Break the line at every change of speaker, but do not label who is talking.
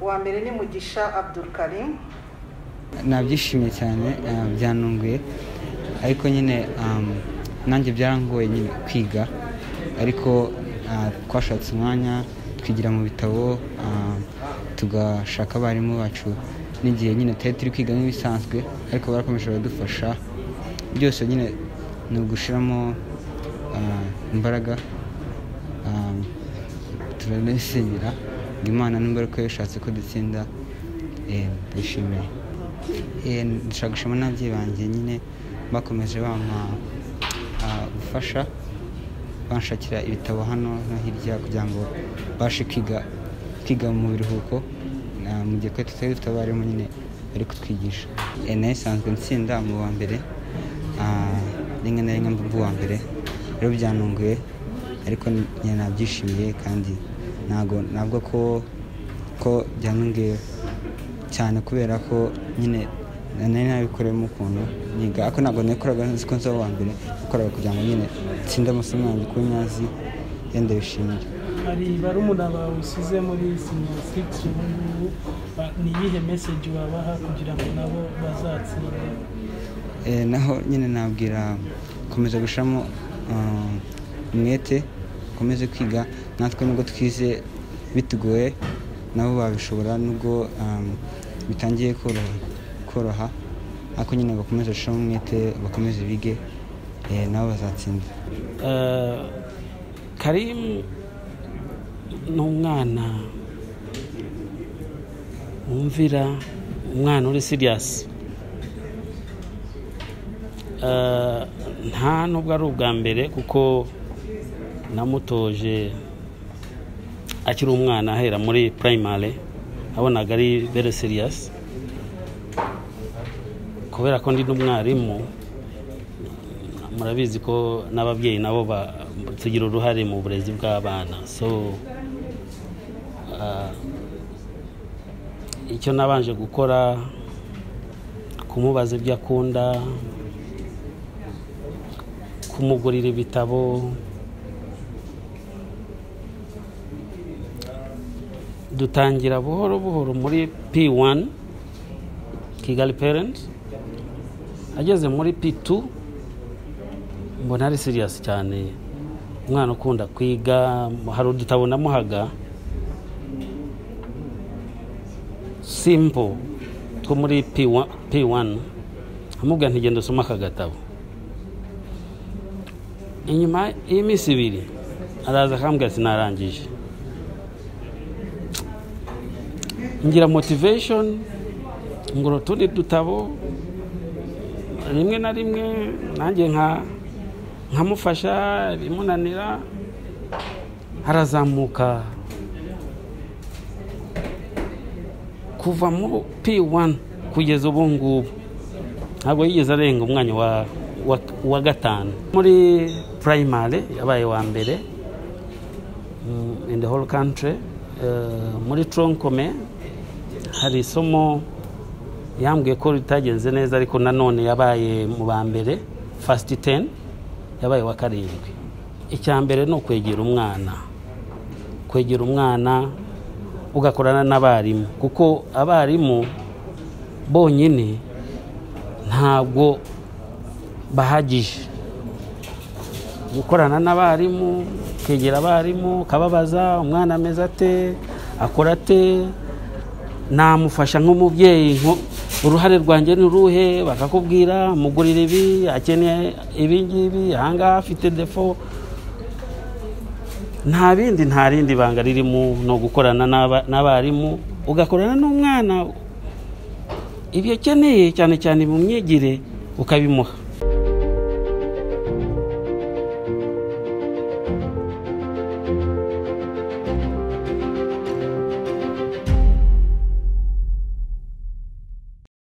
uwa mbere ni mugisha abdul karim.
Nabyishimiye cyane ah, byanunguye ariko nyine um, nanjye byarangoye nyine kwiga. Ariko ah, twashatse umwanya twigira mu bitabo ah, tugashaka abarimu bacu. N'igihe nyine tutari turi kwiga nk'ibisanzwe ariko barakomeje baradufasha. Byose nyine ni ugushyiramo ah, imbaraga turanabisengera ngo imana nimba ariko yashatse ko dutsinda eh, ndayishimiye Eh, ndashaka gushima n'ababyeyi banjye nyine bakomeje bampa ah, ubufasha banshakira ibitabo hano no hirya kugira ngo babashe kwiga kwiga mu biruhuko Ah, mu gihe tutari dufite abarimu nyine bari kutwigisha. Eh, na yo isanzwe nsinda mu wa mbere Ah, rimwe na rimwe mba uwa mbere. Rero byanunguye ariko nabyishimiye kandi ntabwo ntabwo ko ko byanunguye cyane kubera ko nyine nari nabikoreyemo ukuntu niga. Ariko ntabwo nabikoraga nzi ko nzaba uwa mbere. Nakoraga kugira ngo nyine nsinde amasomo yanjye kuko nyazi yenda bishimira
hari barumuna bawe usize muri siniya sigisi ubu ngubu ni iyihe meseji wabaha kugira ngo nabo bazatsinde?
Eh, naho nyine nabwira komeza gushyiramo ah, umwete ukomeze kwiga. Natwe nubwo twize bitugoye nabo babishobora nubwo um, bitangiye koroha, ariko nyine bakomeze gushyiramo umwete bakomeze bige eh, nabo bazatsinda.
Eh, karimu ni umwana wumvira umwana uri siriyasi nta nubwo ari ubwa mbere kuko namutoje akiri umwana ahera muri purayimari abonaga ari very siriyasi kubera ko ndi n'umwarimu murabizi ko n'ababyeyi nabo tugira uruhare mu burezi bw'abana. So ah, icyo nabanje gukora kumubaza ibyo akunda kumugurira ibitabo dutangira buhoro buhoro muri p1 kigali parents. Ageze muri p2 mbona ari siriyasi cyane. Umwana ukunda kwiga hari udutabo namuhaga. Simple. Two muri P1 P1 amubwira ntigenda usoma aka gatabo. Inyuma y'iminsi ibiri araza akambwira ati narangije. Ngira motivation ngura utundi dutabo rimwe na rimwe nanjye nka nkamufasha bimunanira harazamuka. Kuva mu P1 kugeza ubu ngubu. Ntabwo yigeze arenga umwanya wa, wa, gatanu. Muri primary yabaye wa mbere mm, in the whole country uh, muri tronkome hari isomo yambwiye ko ritagenze neza ariko nanone yabaye mu ba mbere fast 10 yabaye wa karindwi. Icya mbere ni ukwegera umwana. Kwegera umwana ugakorana n'abarimu kuko abarimu bonyine ntabwo bahagije. Gukorana n'abarimu ukegera abarimu ukababaza umwana ameze ate akora ate namufasha nk'umubyeyi uruhare rwanjye ni uruhe bakakubwira mugurira ibi akeneye ibi ngibi ahangaha afite defo. Nta bindi nta rindi banga ririmo no gukorana n'aba- n'abarimu. Ugakorana n'umwana ibyo akeneye cyane cyane mu myigire ukabimuha.